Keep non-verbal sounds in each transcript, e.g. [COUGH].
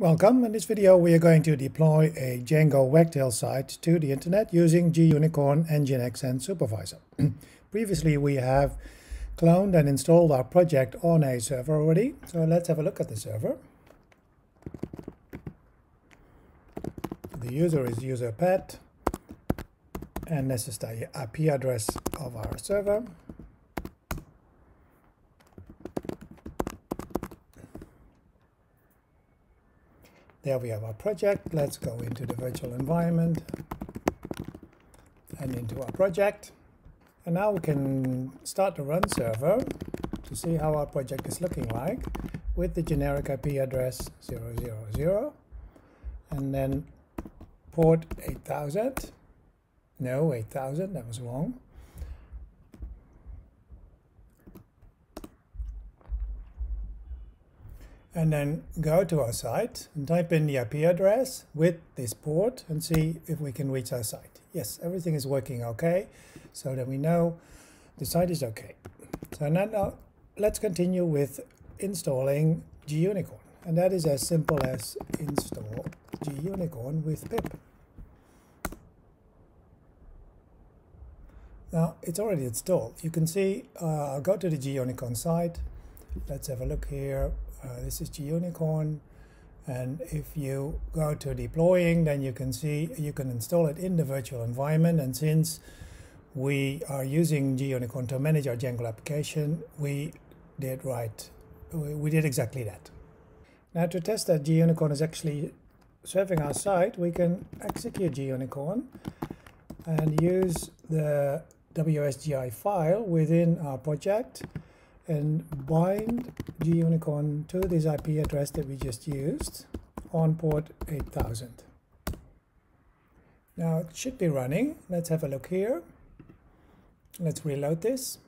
Welcome. In this video we are going to deploy a Django Wagtail site to the internet using gunicorn, Nginx and Supervisor. [CLEARS THROAT] Previously we have cloned and installed our project on a server already. So let's have a look at the server. The user is user pet and this is the IP address of our server. There we have our project. Let's go into the virtual environment and into our project. And now we can start the run server to see how our project is looking like with the generic IP address 000 and then port 8000. No, 8000, that was wrong. And then go to our site and type in the IP address with this port and see if we can reach our site. Yes, everything is working okay, so that we know the site is okay. So now let's continue with installing gunicorn, and that is as simple as install gunicorn with pip. Now it's already installed. You can see, uh, I'll go to the gunicorn site. Let's have a look here. Uh, this is gunicorn and if you go to deploying then you can see you can install it in the virtual environment. And since we are using gunicorn to manage our Django application we did right. We did exactly that. Now to test that gunicorn is actually serving our site we can execute gunicorn and use the WSGI file within our project and bind gunicorn to this IP address that we just used on port 8000. Now it should be running. Let's have a look here. Let's reload this.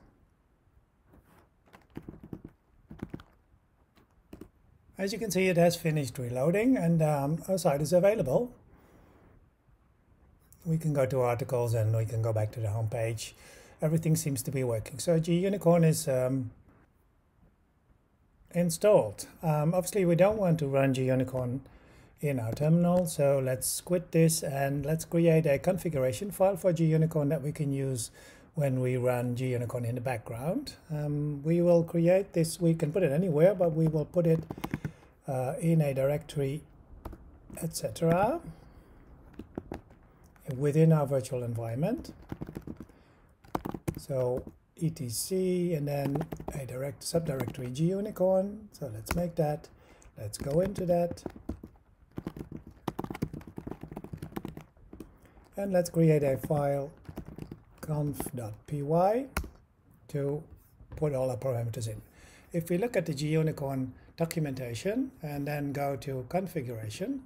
As you can see, it has finished reloading and um, our site is available. We can go to articles and we can go back to the home page. Everything seems to be working. So gunicorn is um, installed. Um, obviously, we don't want to run gunicorn in our terminal, so let's quit this and let's create a configuration file for gunicorn that we can use when we run gunicorn in the background. Um, we will create this, we can put it anywhere, but we will put it uh, in a directory, etc. within our virtual environment. So etc and then a direct subdirectory gunicorn. So let's make that. Let's go into that. And let's create a file conf.py to put all our parameters in. If we look at the gunicorn documentation and then go to configuration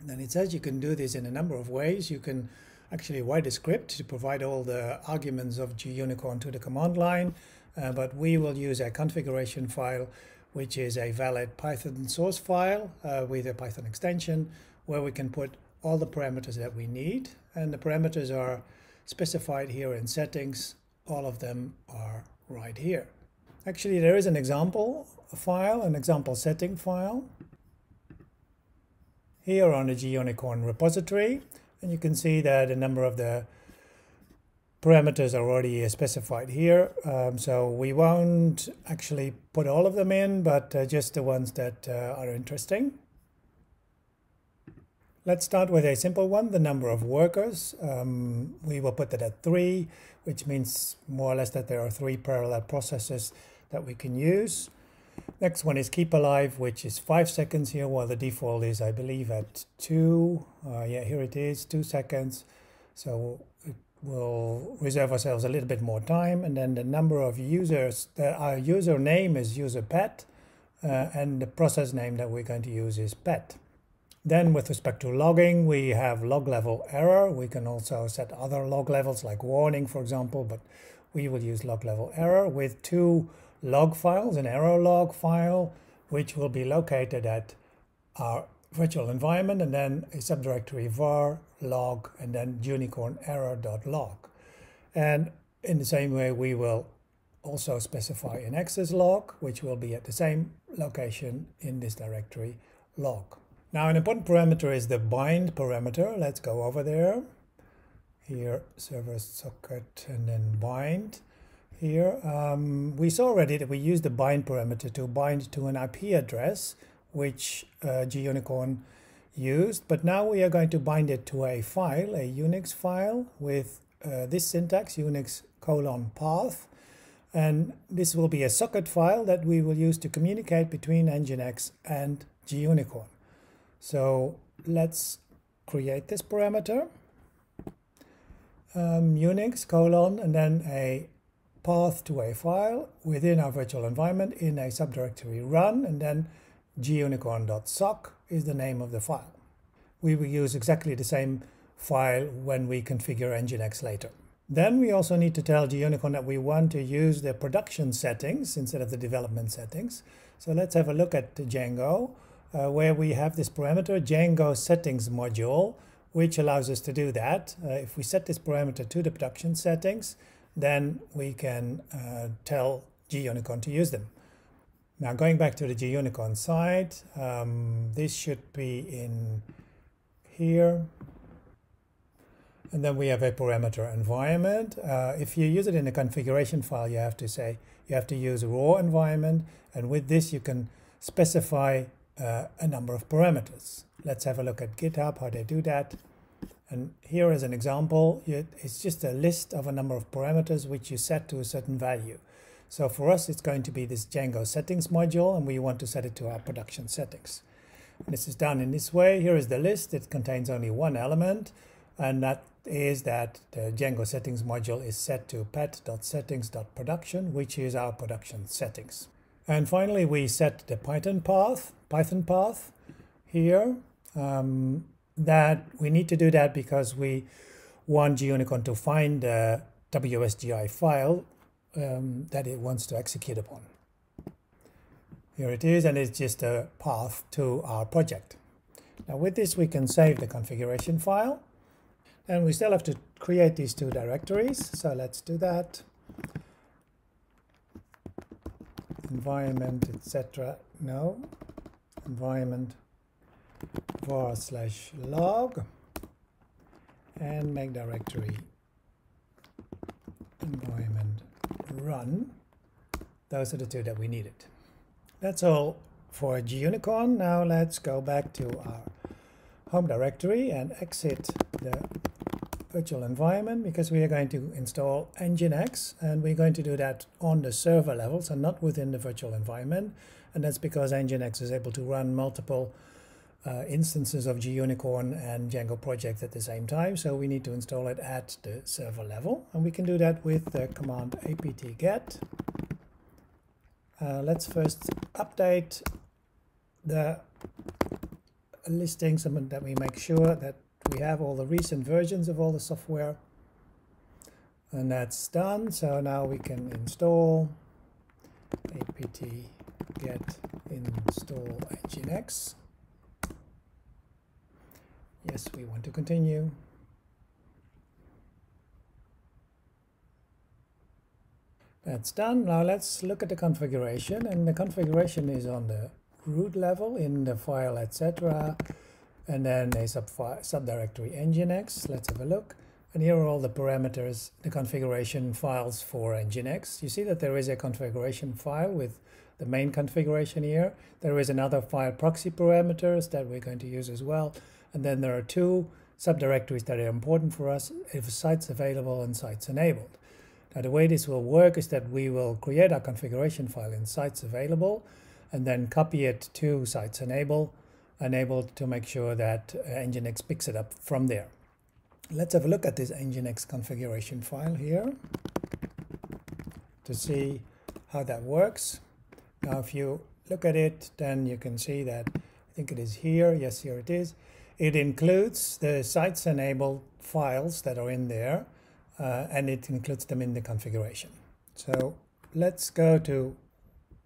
then it says you can do this in a number of ways. You can actually write a script to provide all the arguments of gunicorn to the command line, uh, but we will use a configuration file, which is a valid Python source file uh, with a Python extension, where we can put all the parameters that we need. And the parameters are specified here in settings. All of them are right here. Actually, there is an example file, an example setting file here on the gunicorn repository. And you can see that a number of the parameters are already specified here. Um, so we won't actually put all of them in, but uh, just the ones that uh, are interesting. Let's start with a simple one, the number of workers. Um, we will put that at three, which means more or less that there are three parallel processes that we can use. Next one is keep alive, which is five seconds here, while the default is, I believe, at two. Uh, yeah, here it is, two seconds. So we'll reserve ourselves a little bit more time. And then the number of users, the, our user name is user pet, uh, and the process name that we're going to use is pet. Then with respect to logging, we have log level error. We can also set other log levels like warning, for example, but we will use log level error with two log files, an error log file, which will be located at our virtual environment, and then a subdirectory var log, and then gunicorn error.log. And in the same way, we will also specify an access log, which will be at the same location in this directory log. Now an important parameter is the bind parameter. Let's go over there. Here, server socket and then bind. Here, um, we saw already that we use the bind parameter to bind to an IP address, which uh, GUnicorn used, but now we are going to bind it to a file, a Unix file with uh, this syntax, Unix colon path, and this will be a socket file that we will use to communicate between Nginx and GUnicorn. So let's create this parameter, um, Unix colon, and then a path to a file within our virtual environment in a subdirectory run, and then gunicorn.sock is the name of the file. We will use exactly the same file when we configure Nginx later. Then we also need to tell GUnicorn that we want to use the production settings instead of the development settings. So let's have a look at Django, uh, where we have this parameter Django settings module, which allows us to do that. Uh, if we set this parameter to the production settings, then we can uh, tell GUnicorn to use them. Now going back to the GUnicorn side, um, this should be in here. And then we have a parameter environment. Uh, if you use it in a configuration file, you have to say, you have to use raw environment. And with this, you can specify uh, a number of parameters. Let's have a look at GitHub, how they do that. And here is an example. It's just a list of a number of parameters which you set to a certain value. So for us, it's going to be this Django settings module, and we want to set it to our production settings. This is done in this way. Here is the list. It contains only one element, and that is that the Django settings module is set to pet.settings.production, which is our production settings. And finally, we set the Python path, Python path here. Um, that we need to do that because we want GUnicorn to find the WSGI file um, that it wants to execute upon. Here it is, and it's just a path to our project. Now with this, we can save the configuration file. And we still have to create these two directories. So let's do that. Environment, etc. No. Environment var slash log and make directory environment run. Those are the two that we needed. That's all for GUnicorn. Now let's go back to our home directory and exit the virtual environment because we are going to install Nginx and we're going to do that on the server level, so not within the virtual environment. And that's because Nginx is able to run multiple uh, instances of GUnicorn and Django project at the same time. So we need to install it at the server level. And we can do that with the command apt-get. Uh, let's first update the listing so that we make sure that we have all the recent versions of all the software. And that's done. So now we can install apt-get install nginx. Yes, we want to continue. That's done. Now let's look at the configuration. And the configuration is on the root level in the file, etc. And then a sub subdirectory nginx. Let's have a look. And here are all the parameters, the configuration files for nginx. You see that there is a configuration file with the main configuration here. There is another file proxy parameters that we're going to use as well. And then there are two subdirectories that are important for us if sites available and sites enabled. Now the way this will work is that we will create our configuration file in sites available and then copy it to sites enable, enabled to make sure that uh, Nginx picks it up from there. Let's have a look at this Nginx configuration file here to see how that works. Now if you look at it, then you can see that I think it is here. Yes, here it is. It includes the sites enabled files that are in there, uh, and it includes them in the configuration. So let's go to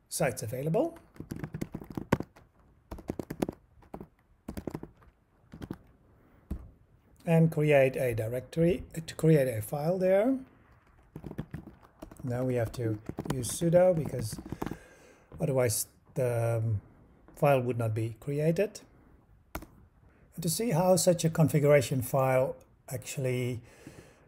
sites available. And create a directory, to create a file there. Now we have to use sudo because otherwise the um, file would not be created. To see how such a configuration file actually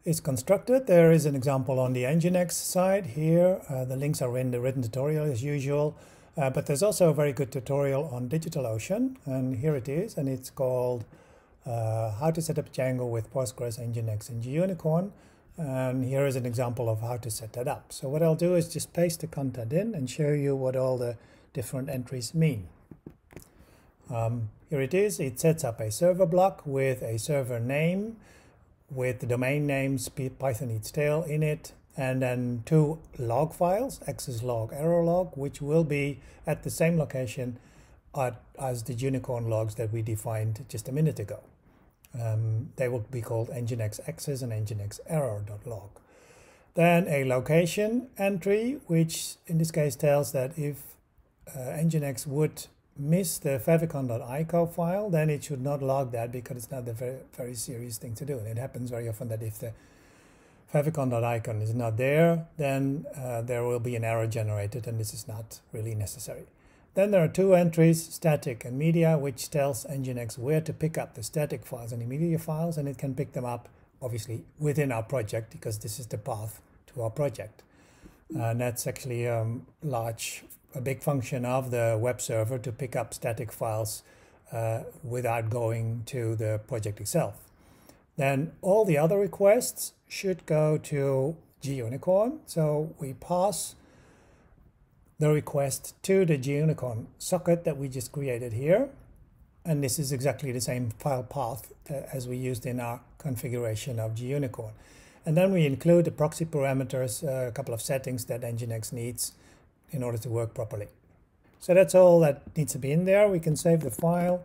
is constructed, there is an example on the Nginx side here. Uh, the links are in the written tutorial as usual. Uh, but there's also a very good tutorial on DigitalOcean, and here it is, and it's called uh, How to Set Up Django with Postgres, Nginx, and Gunicorn. And here is an example of how to set that up. So what I'll do is just paste the content in and show you what all the different entries mean. Um, here it is. It sets up a server block with a server name, with the domain names Python eats tail in it, and then two log files, access log, error log, which will be at the same location at, as the gunicorn logs that we defined just a minute ago. Um, they will be called nginx access and nginx error.log. Then a location entry, which in this case tells that if uh, nginx would miss the favicon.ico file, then it should not log that because it's not a very, very serious thing to do. And it happens very often that if the favicon.icon is not there, then uh, there will be an error generated and this is not really necessary. Then there are two entries, static and media, which tells Nginx where to pick up the static files and the media files, and it can pick them up, obviously, within our project, because this is the path to our project. And that's actually a um, large, a big function of the web server to pick up static files uh, without going to the project itself. Then all the other requests should go to gUnicorn. So we pass the request to the gUnicorn socket that we just created here. And this is exactly the same file path uh, as we used in our configuration of gUnicorn. And then we include the proxy parameters, uh, a couple of settings that Nginx needs in order to work properly. So that's all that needs to be in there. We can save the file.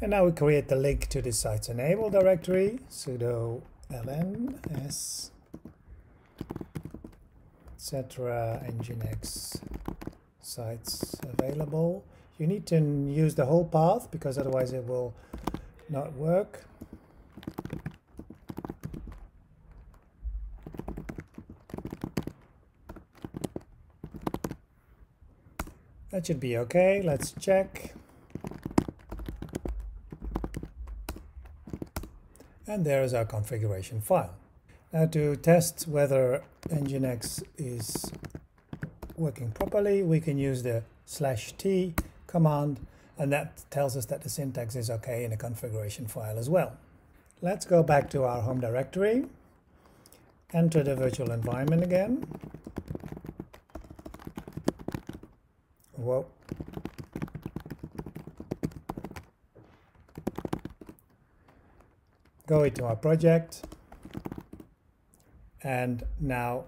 And now we create the link to the sites enable directory, sudo ln s etc nginx sites available. You need to use the whole path because otherwise it will not work. That should be okay. Let's check. And there is our configuration file. Now to test whether Nginx is working properly, we can use the slash t command and that tells us that the syntax is okay in the configuration file as well. Let's go back to our home directory, enter the virtual environment again. Whoa. Go into our project, and now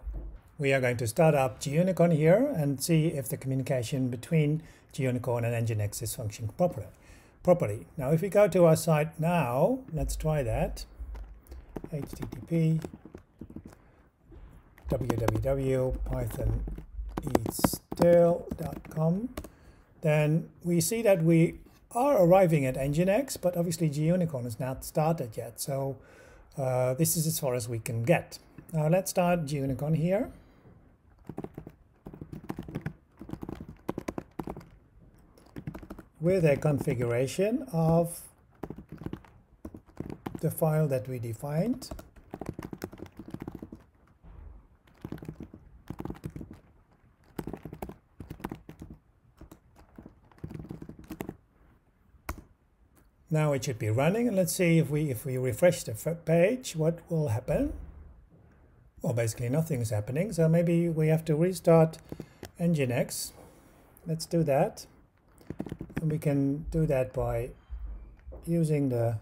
we are going to start up gUnicorn here and see if the communication between gUnicorn and Nginx is functioning properly. properly. Now if we go to our site now, let's try that. http www.pythoneatstail.com then we see that we are arriving at Nginx, but obviously gUnicorn is not started yet. So uh, this is as far as we can get. Now let's start gUnicorn here. with a configuration of the file that we defined. Now it should be running and let's see if we if we refresh the page what will happen. Well basically nothing is happening so maybe we have to restart Nginx. Let's do that. And we can do that by using the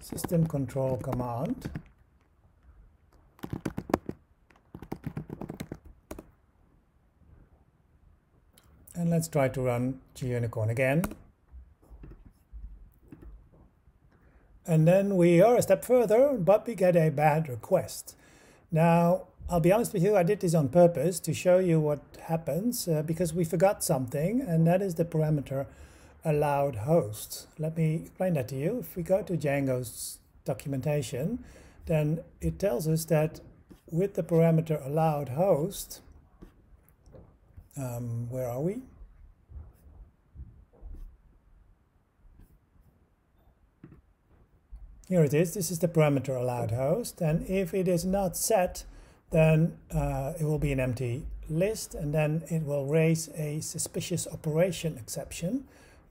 system control command. And let's try to run gUnicorn again. And then we are a step further, but we get a bad request. Now, I'll be honest with you, I did this on purpose to show you what happens uh, because we forgot something, and that is the parameter allowed hosts. Let me explain that to you. If we go to Django's documentation, then it tells us that with the parameter allowed host, um, where are we? Here it is. This is the parameter allowed host. And if it is not set, then uh, it will be an empty list and then it will raise a suspicious operation exception.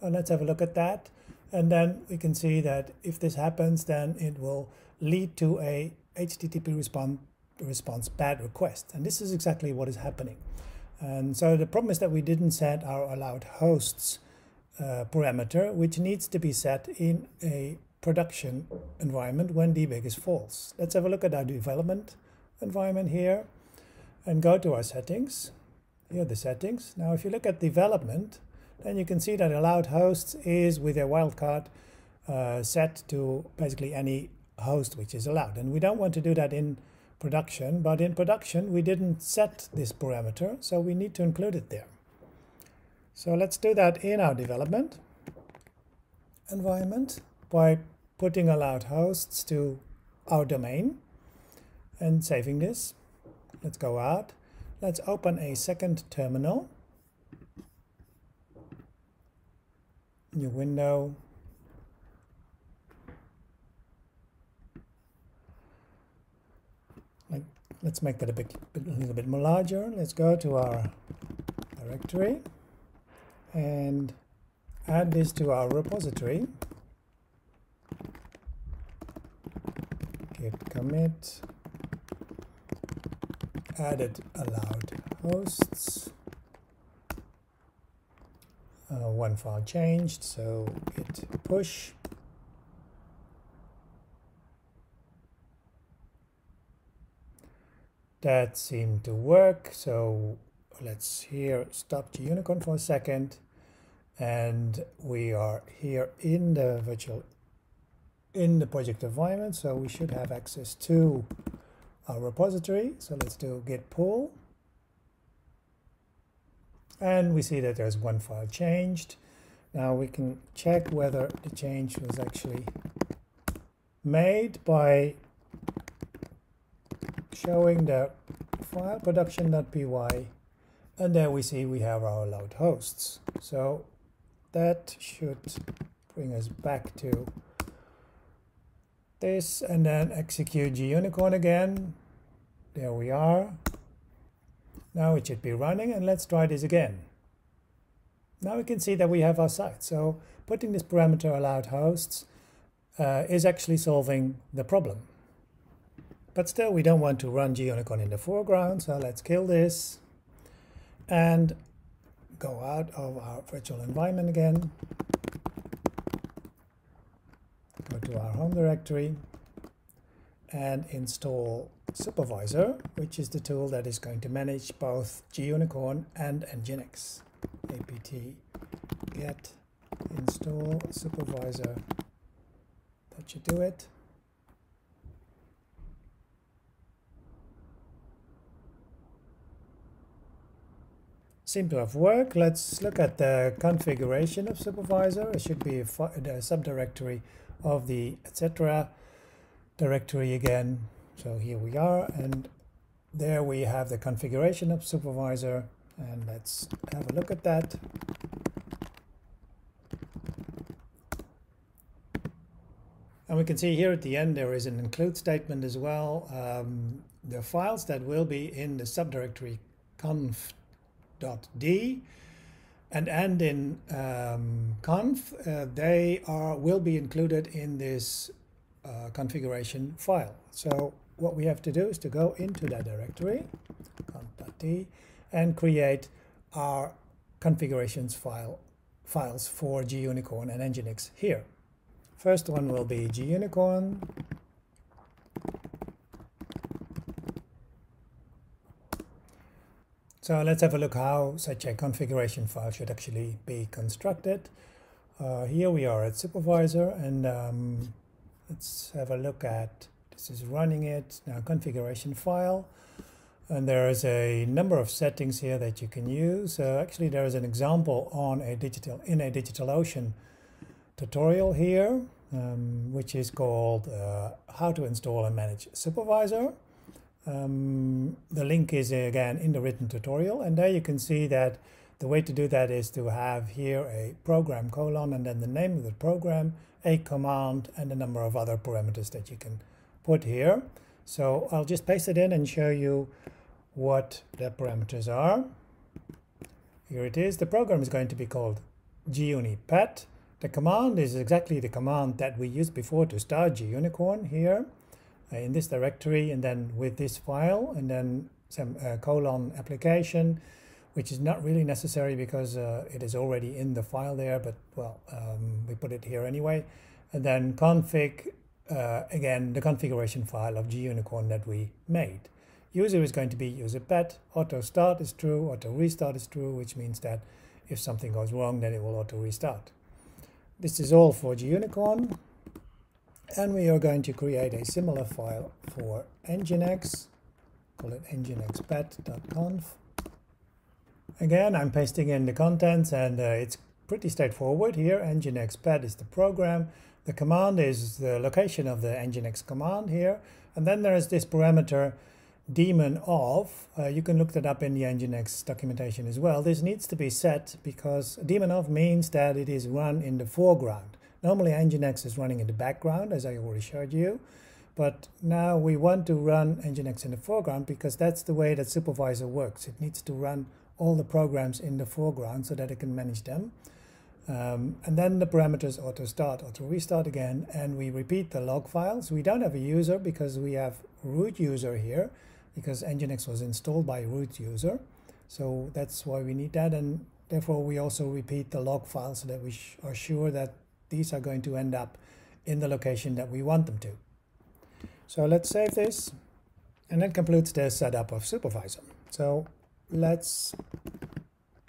Uh, let's have a look at that. And then we can see that if this happens, then it will lead to a HTTP response, response bad request. And this is exactly what is happening. And so the problem is that we didn't set our allowed hosts uh, parameter, which needs to be set in a production environment when debug is false. Let's have a look at our development environment here and go to our settings. Here are the settings. Now, if you look at development, then you can see that allowed hosts is with a wildcard uh, set to basically any host which is allowed. And we don't want to do that in production, but in production we didn't set this parameter, so we need to include it there. So let's do that in our development environment by putting allowed hosts to our domain and saving this. Let's go out. Let's open a second terminal. New window. Let's make that a bit, a little bit more larger. Let's go to our directory and add this to our repository. Git commit added allowed hosts. Uh, one file changed, so git push. That seemed to work, so let's here stop the gunicorn for a second. And we are here in the virtual, in the project environment, so we should have access to our repository. So let's do git pull. And we see that there's one file changed. Now we can check whether the change was actually made by showing the file production.py and there we see we have our allowed hosts. So that should bring us back to this and then execute GUnicorn again. There we are. Now it should be running and let's try this again. Now we can see that we have our site. So putting this parameter allowed hosts uh, is actually solving the problem. But still we don't want to run GUnicorn in the foreground. So let's kill this and go out of our virtual environment again go to our home directory and install Supervisor, which is the tool that is going to manage both GUnicorn and Nginx. apt get install Supervisor. That should do it. Seem to have worked. Let's look at the configuration of Supervisor. It should be a, a subdirectory of the etc directory again. So here we are and there we have the configuration of supervisor and let's have a look at that. And we can see here at the end there is an include statement as well. Um, the files that will be in the subdirectory conf.d and end in um, conf uh, they are will be included in this uh, configuration file. So what we have to do is to go into that directory conf.d and create our configurations file files for GUnicorn and Nginx here. First one will be GUnicorn So let's have a look how such a configuration file should actually be constructed. Uh, here we are at supervisor and um, let's have a look at this is running it now configuration file and there is a number of settings here that you can use. Uh, actually there is an example on a digital in a DigitalOcean tutorial here um, which is called uh, how to install and manage supervisor. Um, the link is again in the written tutorial and there you can see that The way to do that is to have here a program colon and then the name of the program, a command, and a number of other parameters that you can put here. So I'll just paste it in and show you what the parameters are. Here it is. The program is going to be called GUniPet. The command is exactly the command that we used before to start GUnicorn here in this directory and then with this file and then some uh, colon application which is not really necessary because uh, it is already in the file there but well um, we put it here anyway. And then config uh, again the configuration file of GUnicorn that we made. User is going to be user pet. Auto start is true. Auto restart is true which means that if something goes wrong then it will auto restart. This is all for GUnicorn and we are going to create a similar file for nginx. Call it nginxpet.conf again I'm pasting in the contents and uh, it's pretty straightforward here. Nginxpet is the program. The command is the location of the nginx command here. And then there is this parameter daemon off. Uh, you can look that up in the nginx documentation as well. This needs to be set because daemon off means that it is run in the foreground Normally Nginx is running in the background, as I already showed you. But now we want to run Nginx in the foreground because that's the way that supervisor works. It needs to run all the programs in the foreground so that it can manage them. Um, and then the parameters auto start, auto restart again, and we repeat the log files. We don't have a user because we have root user here because Nginx was installed by root user. So that's why we need that. And therefore we also repeat the log file so that we are sure that these are going to end up in the location that we want them to. So let's save this and that concludes the setup of supervisor. So let's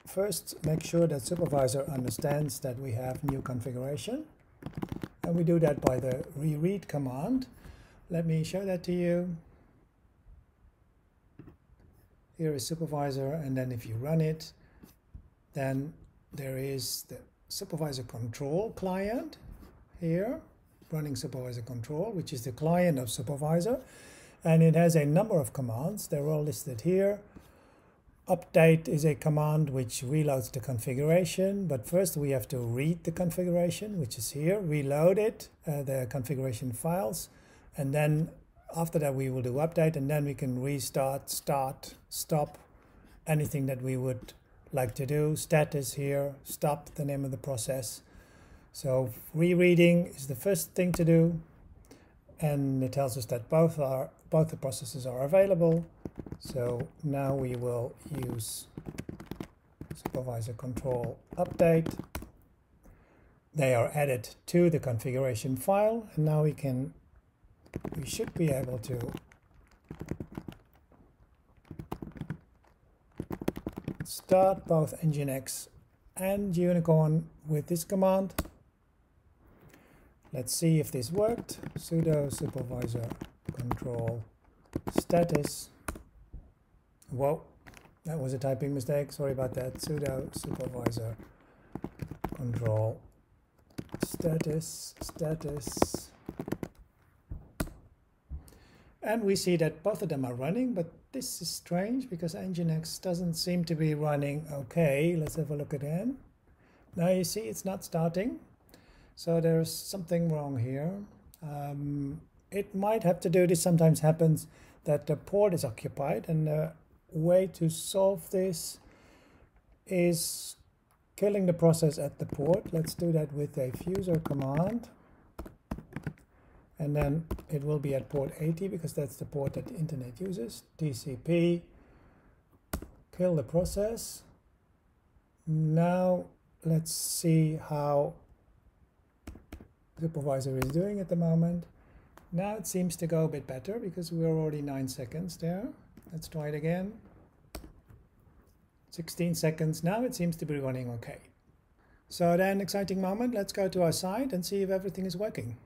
first make sure that supervisor understands that we have new configuration and we do that by the reread command. Let me show that to you. Here is supervisor and then if you run it then there is the supervisor control client here, running supervisor control, which is the client of supervisor. And it has a number of commands. They're all listed here. Update is a command which reloads the configuration, but first we have to read the configuration, which is here, reload it, uh, the configuration files, and then after that we will do update, and then we can restart, start, stop, anything that we would like to do. Status here, stop the name of the process. So rereading is the first thing to do. And it tells us that both are both the processes are available. So now we will use supervisor control update. They are added to the configuration file and now we can we should be able to start both Nginx and Gunicorn with this command. Let's see if this worked. sudo supervisor control status. Whoa, that was a typing mistake. Sorry about that. sudo supervisor control status status. And we see that both of them are running, but this is strange because Nginx doesn't seem to be running okay. Let's have a look again. Now you see it's not starting. So there's something wrong here. Um, it might have to do, this sometimes happens, that the port is occupied and the way to solve this is killing the process at the port. Let's do that with a fuser command and then it will be at port 80 because that's the port that the internet uses. TCP kill the process. Now let's see how the supervisor is doing at the moment. Now it seems to go a bit better because we're already nine seconds there. Let's try it again. 16 seconds. Now it seems to be running okay. So then an exciting moment. Let's go to our site and see if everything is working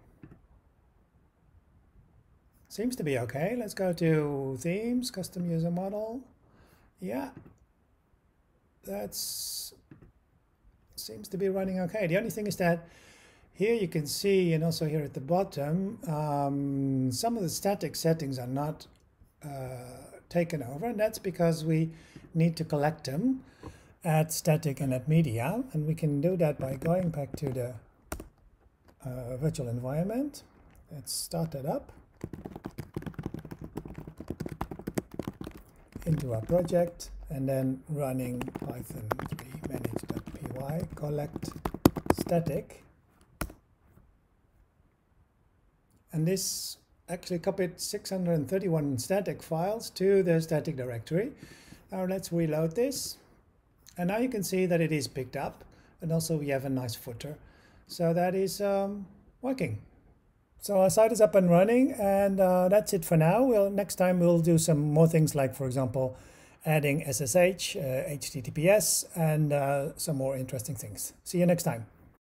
Seems to be okay. Let's go to themes, custom user model. Yeah, that's seems to be running okay. The only thing is that here you can see, and also here at the bottom, um, some of the static settings are not uh, taken over, and that's because we need to collect them. at static and at media. And we can do that by going back to the uh, virtual environment. Let's start that up. Into our project and then running python 3 manage.py collect static. And this actually copied 631 static files to the static directory. Now let's reload this. And now you can see that it is picked up. And also we have a nice footer. So that is um, working. So our site is up and running and uh, that's it for now. We'll, next time we'll do some more things like, for example, adding SSH, uh, HTTPS, and uh, some more interesting things. See you next time.